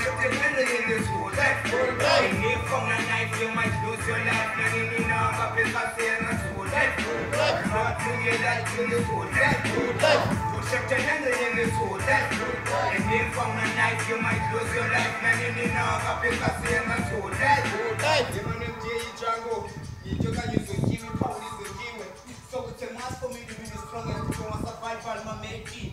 Live. Look at the middle in this whole life. Live. If from the night you might lose your life Now you need now a piece of saying whole life. Lord bring your light to this whole life. Look at the middle in this whole life. If from the night you might lose your life Now you need now a piece of saying whole life. Live. Demon MJ Django Ijoka yuzo kiwi, Paul yuzo kiwe So it's a must for me to be the strongest To go and survive all my matey